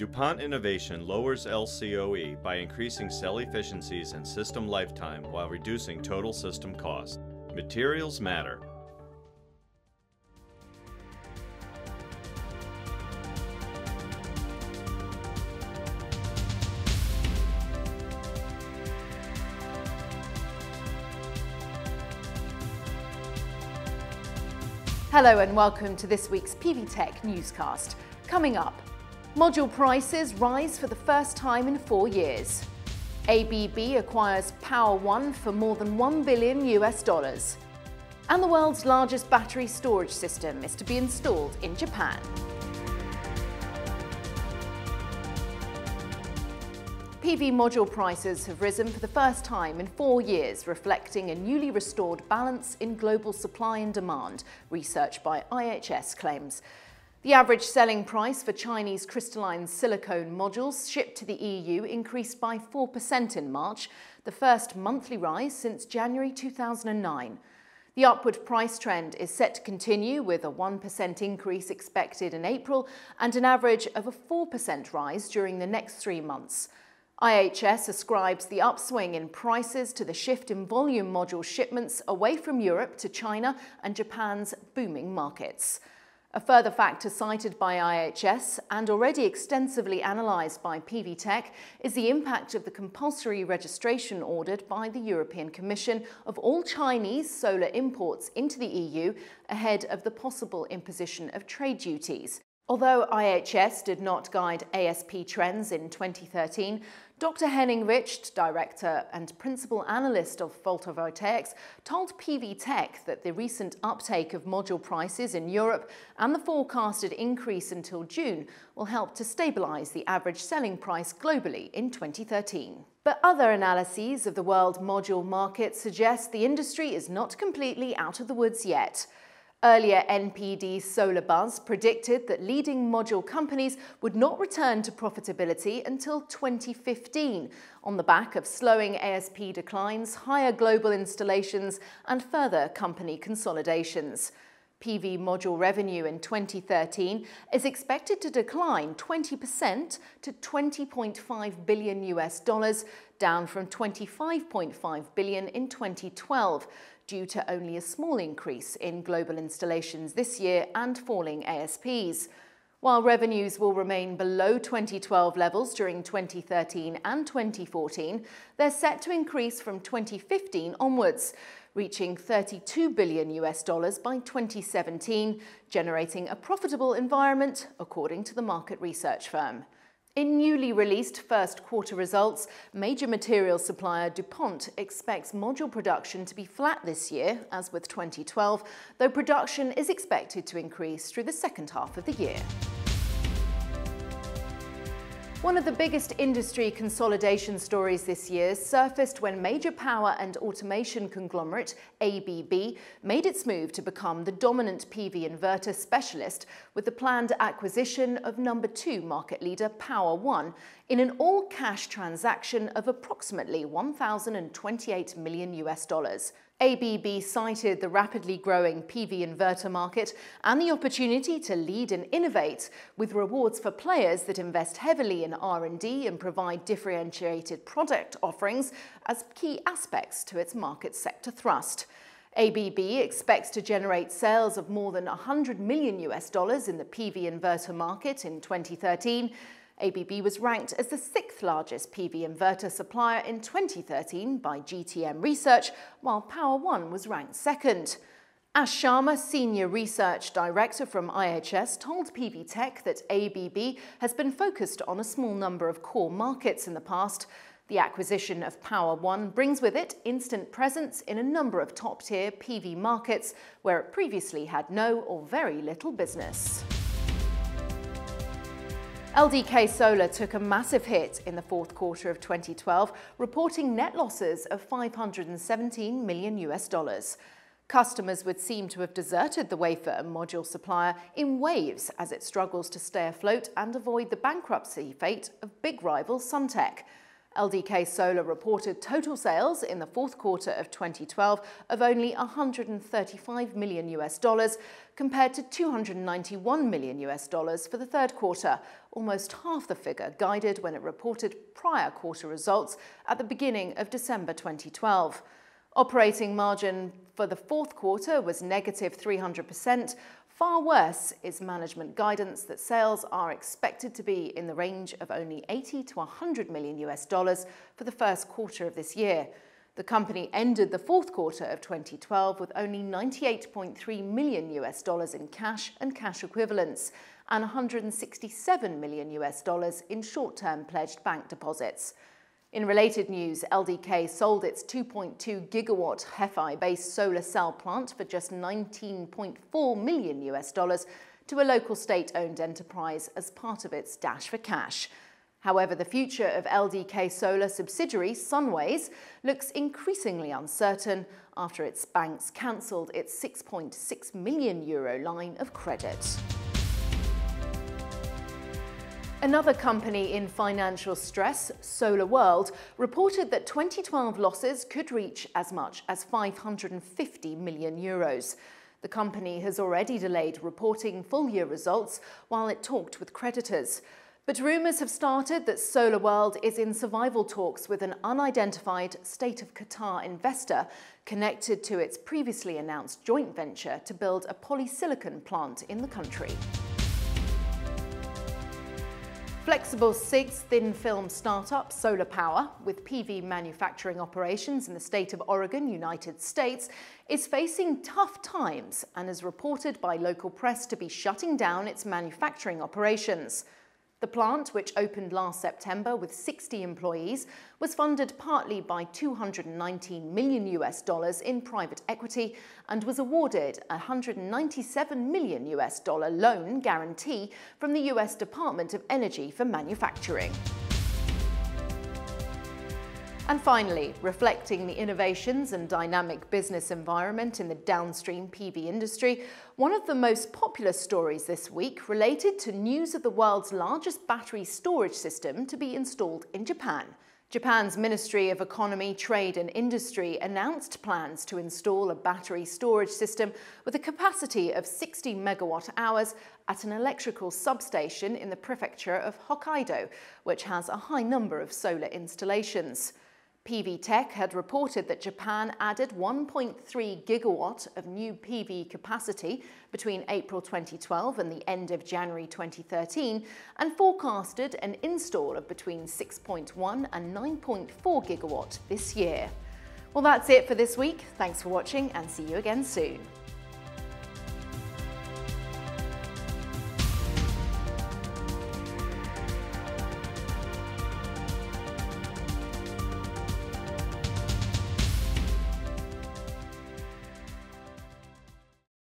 DuPont Innovation lowers LCOE by increasing cell efficiencies and system lifetime while reducing total system cost. Materials matter. Hello and welcome to this week's PV Tech newscast. Coming up, module prices rise for the first time in four years. ABB acquires Power One for more than 1 billion US dollars. And the world's largest battery storage system is to be installed in Japan. PV module prices have risen for the first time in four years, reflecting a newly restored balance in global supply and demand, research by IHS claims. The average selling price for Chinese crystalline silicone modules shipped to the EU increased by 4% in March, the first monthly rise since January 2009. The upward price trend is set to continue with a 1% increase expected in April and an average of a 4% rise during the next three months. IHS ascribes the upswing in prices to the shift in volume module shipments away from Europe to China and Japan's booming markets. A further factor cited by IHS and already extensively analysed by PVTech is the impact of the compulsory registration ordered by the European Commission of all Chinese solar imports into the EU ahead of the possible imposition of trade duties. Although IHS did not guide ASP trends in 2013, Dr. Henning Wicht, director and principal analyst of photovoltaics, told PV Tech that the recent uptake of module prices in Europe and the forecasted increase until June will help to stabilise the average selling price globally in 2013. But other analyses of the world module market suggest the industry is not completely out of the woods yet. Earlier NPD Solarbuzz predicted that leading module companies would not return to profitability until 2015 on the back of slowing ASP declines, higher global installations and further company consolidations. PV module revenue in 2013 is expected to decline 20% to 20.5 billion US dollars, down from 25.5 billion in 2012 due to only a small increase in global installations this year and falling ASPs. While revenues will remain below 2012 levels during 2013 and 2014, they're set to increase from 2015 onwards, reaching 32 billion US dollars by 2017, generating a profitable environment, according to the market research firm. In newly released first quarter results, major material supplier DuPont expects module production to be flat this year, as with 2012, though production is expected to increase through the second half of the year. One of the biggest industry consolidation stories this year surfaced when major power and automation conglomerate ABB made its move to become the dominant PV inverter specialist with the planned acquisition of number two market leader Power One in an all-cash transaction of approximately 1,028 million US dollars. ABB cited the rapidly growing PV inverter market and the opportunity to lead and innovate with rewards for players that invest heavily in R&D and provide differentiated product offerings as key aspects to its market sector thrust. ABB expects to generate sales of more than 100 million US dollars in the PV inverter market in 2013 ABB was ranked as the sixth largest PV inverter supplier in 2013 by GTM Research, while Power One was ranked second. Ash Sharma, Senior Research Director from IHS, told PV Tech that ABB has been focused on a small number of core markets in the past. The acquisition of Power One brings with it instant presence in a number of top-tier PV markets where it previously had no or very little business. LDK Solar took a massive hit in the fourth quarter of 2012, reporting net losses of 517 million US dollars. Customers would seem to have deserted the wafer and module supplier in waves as it struggles to stay afloat and avoid the bankruptcy fate of big rival Suntech. LDK Solar reported total sales in the fourth quarter of 2012 of only 135 million US dollars compared to 291 million US dollars for the third quarter, almost half the figure guided when it reported prior quarter results at the beginning of December 2012. Operating margin for the fourth quarter was negative 300%, Far worse is management guidance that sales are expected to be in the range of only 80 to 100 million US dollars for the first quarter of this year. The company ended the fourth quarter of 2012 with only 98.3 million US dollars in cash and cash equivalents and 167 million US dollars in short-term pledged bank deposits. In related news, LDK sold its 2.2 gigawatt Hefei-based solar cell plant for just 19.4 million US dollars to a local state-owned enterprise as part of its dash for cash. However, the future of LDK Solar subsidiary Sunways looks increasingly uncertain after its banks cancelled its 6.6 million euro line of credit. Another company in financial stress, SolarWorld, reported that 2012 losses could reach as much as 550 million euros. The company has already delayed reporting full-year results while it talked with creditors. But rumours have started that SolarWorld is in survival talks with an unidentified State of Qatar investor connected to its previously announced joint venture to build a polysilicon plant in the country. Flexible CIGS thin film startup SoloPower, with PV manufacturing operations in the state of Oregon, United States, is facing tough times and is reported by local press to be shutting down its manufacturing operations. The plant, which opened last September with 60 employees, was funded partly by 219 million US dollars in private equity and was awarded a 197 million US dollar loan guarantee from the US Department of Energy for manufacturing. And finally, reflecting the innovations and dynamic business environment in the downstream PV industry, one of the most popular stories this week related to news of the world's largest battery storage system to be installed in Japan. Japan's Ministry of Economy, Trade and Industry announced plans to install a battery storage system with a capacity of 60 megawatt hours at an electrical substation in the prefecture of Hokkaido, which has a high number of solar installations. PV Tech had reported that Japan added 1.3 gigawatt of new PV capacity between April 2012 and the end of January 2013 and forecasted an install of between 6.1 and 9.4 gigawatt this year. Well, that's it for this week. Thanks for watching and see you again soon.